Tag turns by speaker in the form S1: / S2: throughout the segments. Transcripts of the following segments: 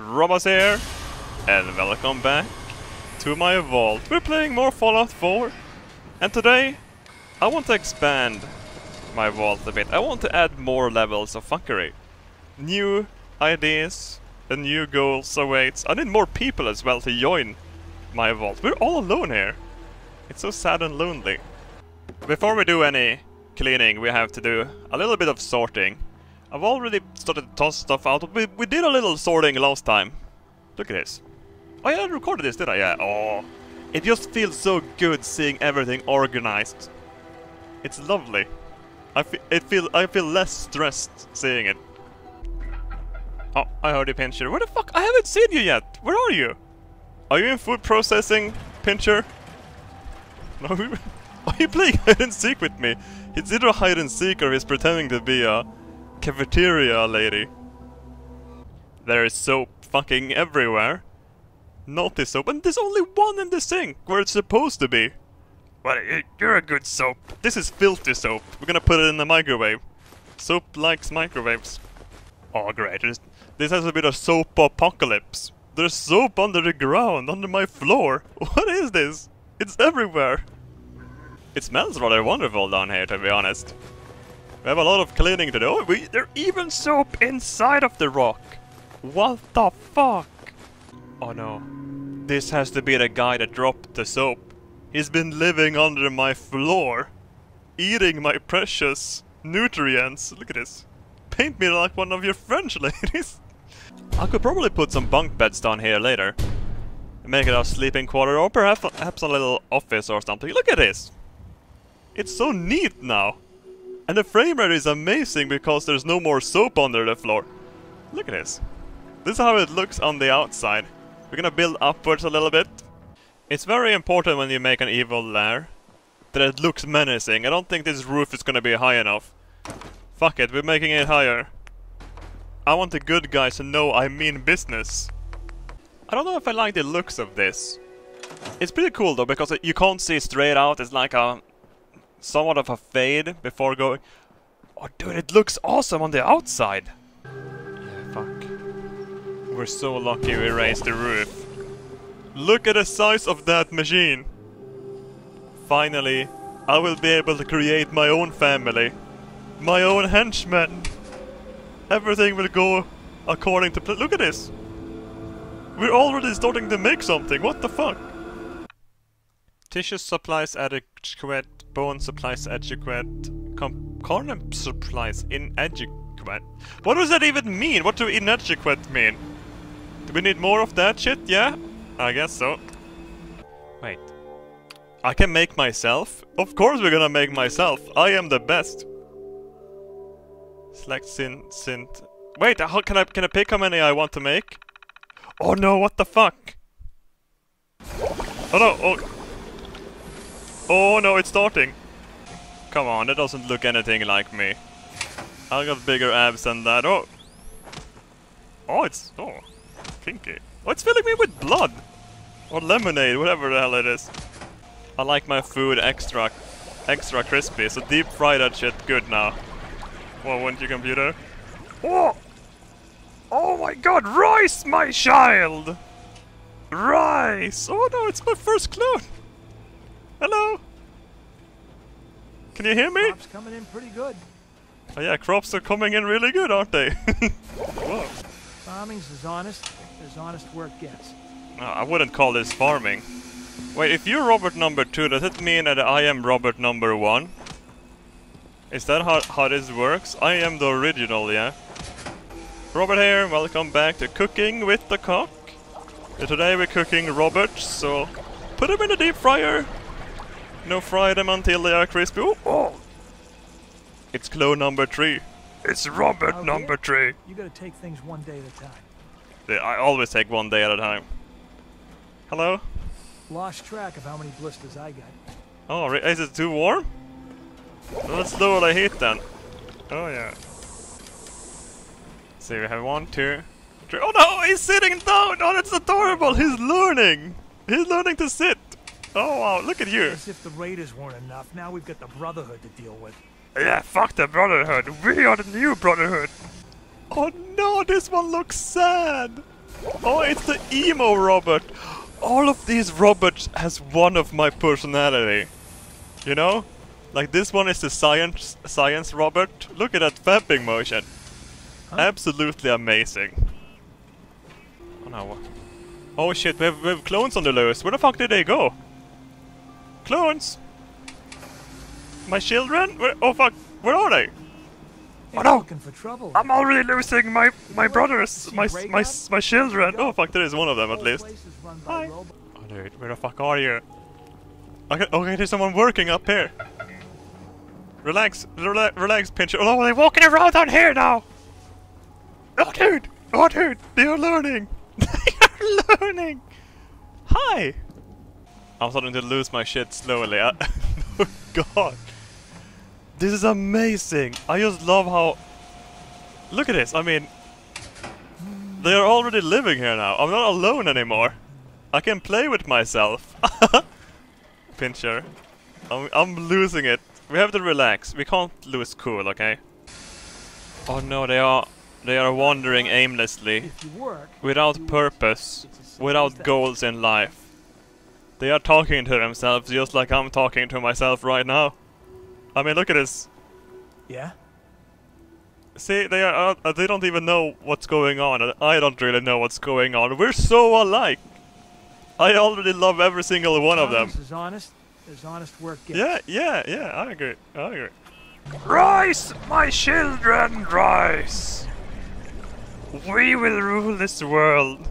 S1: Robbaz here, and welcome back to my vault. We're playing more Fallout 4, and today I want to expand my vault a bit. I want to add more levels of fuckery. New ideas and new goals awaits. I need more people as well to join my vault. We're all alone here. It's so sad and lonely. Before we do any cleaning, we have to do a little bit of sorting. I've already started to toss stuff out. We, we did a little sorting last time. Look at this. Oh yeah, I recorded this, did I? Yeah. Oh, it just feels so good seeing everything organized. It's lovely. I feel it feel I feel less stressed seeing it. Oh, I heard you, Pincher. Where the fuck? I haven't seen you yet. Where are you? Are you in food processing, Pincher? No, are you playing hide and seek with me? It's either hide and seek or he's pretending to be a cafeteria lady. There is soap fucking everywhere. Naughty soap, and there's only one in the sink where it's supposed to be. Well, you're a good soap. This is filthy soap. We're gonna put it in the microwave. Soap likes microwaves. Oh, great. This, this has a bit of soap apocalypse. There's soap under the ground, under my floor. What is this? It's everywhere. It smells rather wonderful down here, to be honest. We have a lot of cleaning to do. Oh, we, there's even soap inside of the rock. What the fuck? Oh no. This has to be the guy that dropped the soap. He's been living under my floor. Eating my precious nutrients. Look at this. Paint me like one of your French ladies. I could probably put some bunk beds down here later. Make it a sleeping quarter or perhaps, perhaps a little office or something. Look at this. It's so neat now. And the frame rate is amazing because there's no more soap under the floor. Look at this. This is how it looks on the outside. We're gonna build upwards a little bit. It's very important when you make an evil lair that it looks menacing. I don't think this roof is gonna be high enough. Fuck it, we're making it higher. I want the good guys to know I mean business. I don't know if I like the looks of this. It's pretty cool though because you can't see straight out. It's like a somewhat of a fade before going... Oh dude, it looks awesome on the outside! Yeah, fuck. We're so lucky we raised the roof. Look at the size of that machine! Finally, I will be able to create my own family. My own henchmen! Everything will go according to plan. Look at this! We're already starting to make something, what the fuck? Tissue supplies adequate bone supplies adequate, corner supplies inadequate. What does that even mean? What do inadequate mean? Do we need more of that shit? Yeah? I guess so. Wait. I can make myself? Of course we're gonna make myself. I am the best. Select synth, synth. Wait, how can I can I pick how many I want to make? Oh no, what the fuck? Oh no, oh Oh no, it's starting. Come on, that doesn't look anything like me. I got bigger abs than that. Oh. Oh, it's... Oh. Kinky. Oh, it's filling me with blood! Or lemonade, whatever the hell it is. I like my food extra... extra crispy, so deep fry that shit good now. Well, won't you, computer? Oh! Oh my god, rice, my child! Rice! Oh no, it's my first clone! Hello? Can you hear me?
S2: Crops coming in pretty good.
S1: Oh yeah, crops are coming in really good, aren't they? Whoa.
S2: Farming's as honest as honest work gets.
S1: No, I wouldn't call this farming. Wait, if you're Robert number two, does it mean that I am Robert number one? Is that how, how this works? I am the original, yeah? Robert here, welcome back to Cooking with the Cock. And today we're cooking Robert, so put him in the deep fryer. No, fry them until they are crispy. Oh, oh. It's clone number three. It's Robert
S2: Out
S1: number three.
S2: You gotta take things one day at a time.
S1: Yeah, I always take one day at a time. Hello?
S2: Lost track of how many blisters I got.
S1: Oh, re- is it too warm? Let's lower the heat then. Oh yeah. See, we have one, two, three. Oh no, he's sitting down! Oh, that's adorable! He's learning! He's learning to sit! Oh wow, look at you!
S2: As if the Raiders weren't enough, now we've got the Brotherhood to deal with.
S1: Yeah, fuck the Brotherhood. We are the new Brotherhood. Oh no, this one looks sad. Oh, it's the emo Robert! All of these Roberts has one of my personality. You know? Like this one is the science science Robert. Look at that vamping motion.
S2: Huh?
S1: Absolutely amazing. Oh no. Oh shit, we have, we have clones on the loose. Where the fuck did they go? Clones! My children? Where, oh fuck, where are they?
S2: They're
S1: no.
S2: looking for trouble.
S1: I'm already losing my my brothers, my my my children. Oh fuck, there is one of them at least.
S2: place is run by
S1: Hi. Oh dude, where the fuck are you? Okay, okay, there's someone working up here. Relax, relax, relax, Pincher. Oh, they're walking around down here now. Oh dude, oh dude, they are learning. they are learning. Hi. I'm starting to lose my shit slowly. I oh god. This is amazing. I just love how... Look at this, I mean... They are already living here now. I'm not alone anymore. I can play with myself. Pincher. I'm, I'm losing it. We have to relax. We can't lose cool, okay? Oh no, they are... They are wandering aimlessly.
S2: Work,
S1: Without purpose.
S2: it's as simple as
S1: Without goals in life. They are talking to themselves just like I'm talking to myself right now. I mean, look at this.
S2: Yeah?
S1: See, they are uh, they don't even know what's going on, and I don't really know what's going on. We're so alike. I already love every single one of them.
S2: Honest is honest. As honest work gets.
S1: Yeah, yeah, yeah. I agree. I agree. Rise, my children, rise. We will rule this world.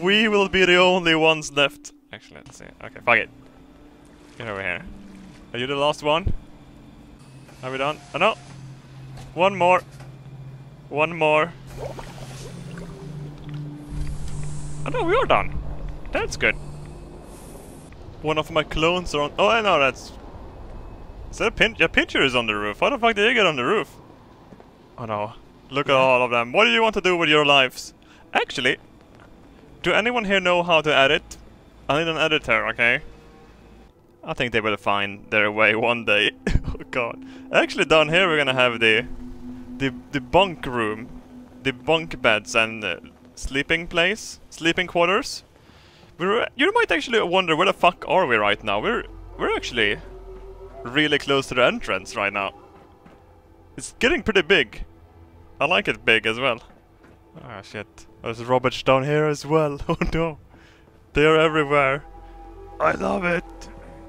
S1: We will be the only ones left. Actually, let's see. Okay, fuck it. Get over here. Are you the last one? Are we done? Oh no! One more. One more. Oh no, we are done. That's good. One of my clones are on. Oh, I know that's. Is that a pin? Your Pincher is on the roof. How the fuck did you get on the roof? Oh no. Look at all of them. What do you want to do with your lives? Actually, do anyone here know how to edit? I need an editor, okay? I think they will find their way one day. oh god. Actually, down here we're gonna have the the the bunk room, the bunk beds and uh, sleeping place, sleeping quarters. We're, you might actually wonder where the fuck are we right now? We're we're actually really close to the entrance right now. It's getting pretty big. I like it big as well. Ah shit. There's Roberts down here as well. Oh no. They are everywhere. I love it.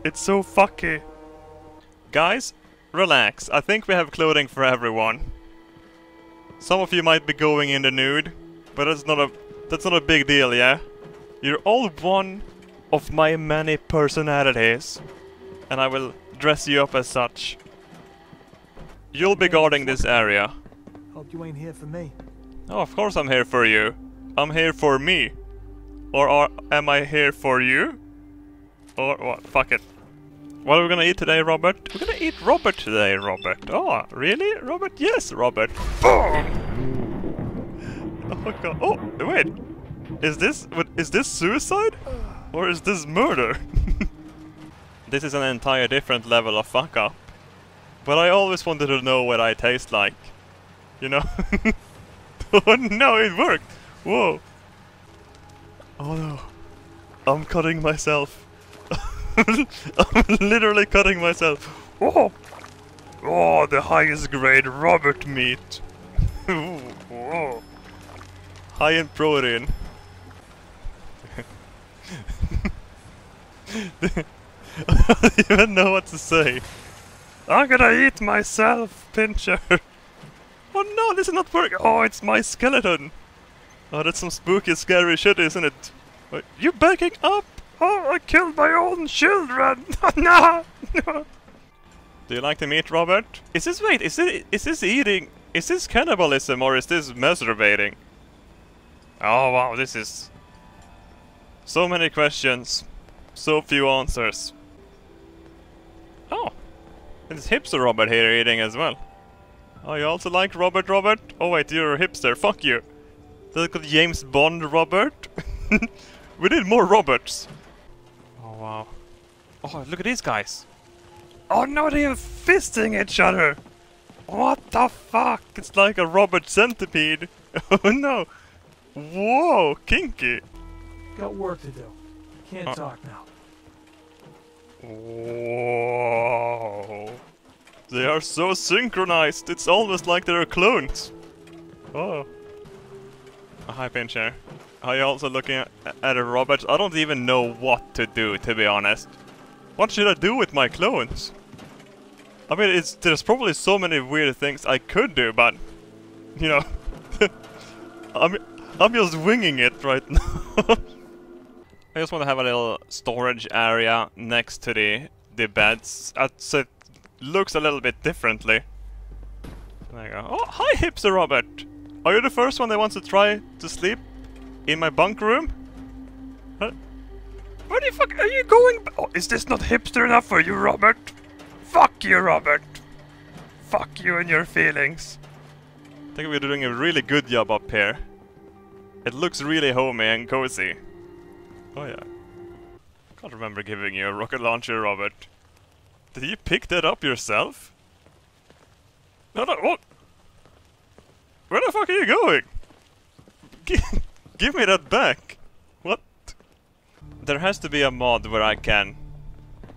S1: It's so fucky. Guys, relax. I think we have clothing for everyone. Some of you might be going in the nude, but that's not a that's not a big deal, yeah? You're all one of my many personalities, and I will dress you up as such. You'll be guarding this area.
S2: Hope you ain't here for me.
S1: Oh, of course I'm here for you. I'm here for me. Or am I here for you? Or what? Fuck it. What are we gonna eat today, Robert? We're gonna eat Robert today, Robert. Oh, really? Robert? Yes, Robert. Boom! Oh, oh god. Oh, wait. Is this what is this suicide? Or is this murder? this is an entire different level of fuck up. But I always wanted to know what I taste like. You know? oh no, it worked! Whoa! Oh no. I'm cutting myself. I'm literally cutting myself. Oh! Oh, the highest grade Robert meat. Whoa. High in protein. I don't even know what to say. I'm gonna eat myself, Pincher. Oh no, this is not working. Oh, it's my skeleton. Oh, that's some spooky, scary shit, isn't it? Wait, you backing up? Oh, I killed my own children. no, no. Do you like the meat, Robert? Is this wait? Is it? Is this eating? Is this cannibalism or is this masturbating? Oh wow, this is so many questions, so few answers. Oh, it's hipster Robert here eating as well. Oh, you also like Robert Robert? Oh wait, you're a hipster. Fuck you. Look at James Bond Robert. we need more Roberts. Oh wow. Oh, look at these guys. Oh no, they are fisting each other. What the fuck? It's like a Robert centipede. oh no. Whoa, kinky.
S2: Got work to do. Can't
S1: Uh.
S2: talk now.
S1: Whoa. They are so synchronized. It's almost like they're clones. Oh. Uh, Hi, Pincher. Are you also looking at, a Robert? I don't even know what to do, to be honest. What should I do with my clones? I mean, it's there's probably so many weird things I could do, but you know, I'm I'm just winging it right now. I just want to have a little storage area next to the the beds. Uh, so it looks a little bit differently. There you go. Oh, hi, hipster Robert. Are you the first one that wants to try to sleep in my bunk room? Huh? Where the fuck are you going? Oh, is this not hipster enough for you, Robert? Fuck you, Robert. Fuck you and your feelings. I think we're doing a really good job up here. It looks really homey and cozy. Oh yeah. Can't remember giving you a rocket launcher, Robert. Did you pick that up yourself? No, no, what? Where the fuck are you going? Gi- Give me that back. What? There has to be a mod where I can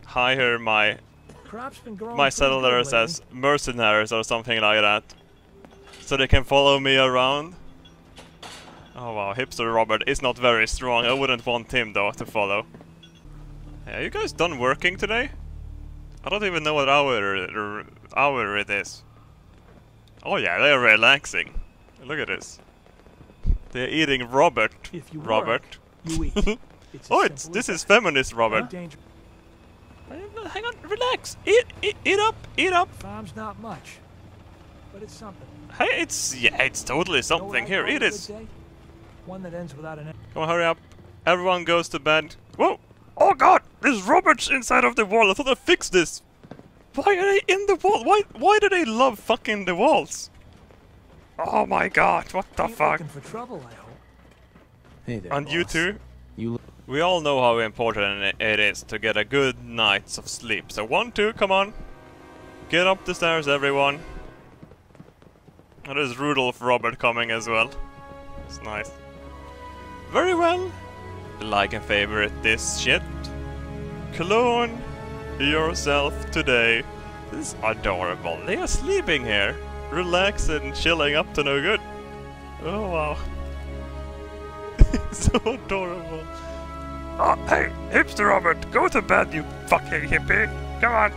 S1: hire my
S2: Crop's been growing
S1: my settlers as mercenaries or something like that. So they can follow me around. Oh wow, hipster Robert is not very strong. I wouldn't want him though to follow. Hey, are you guys done working today? I don't even know what hour er, hour it is. Oh yeah, they're relaxing. Look at this. They're eating Robert.
S2: If you
S1: Robert.
S2: work, you eat. It's
S1: oh, it's this is feminist Robert.
S2: Danger.
S1: Hang on, relax. Eat, eat, eat up, eat up.
S2: Farm's not much, but it's something.
S1: Hey, it's yeah, it's totally
S2: Know
S1: something. Here,
S2: call a
S1: eat it.
S2: One that ends without an end.
S1: Come on, hurry up. Everyone goes to bed. Whoa! Oh god! There's Roberts inside of the wall. I thought I fixed this. Why are they in the wall? Why? Why do they love fucking the walls? Oh my god! What the
S2: Ain't
S1: fuck?
S2: looking for trouble, I hope.
S3: Hey there,
S1: And you
S3: boss.
S1: too?
S3: You
S1: We all know how important it- it is to get a good night's of sleep. So one, two, come on. Get up the stairs, everyone. And there's Rudolph Robert coming as well. It's nice. Very well. Like and favorite this shit. Clone yourself today. This is adorable. They are sleeping here. Relaxed and chilling up to no good. Oh wow. so adorable. Oh, hey, hipster Robert, go to bed, you fucking hippie. Come on.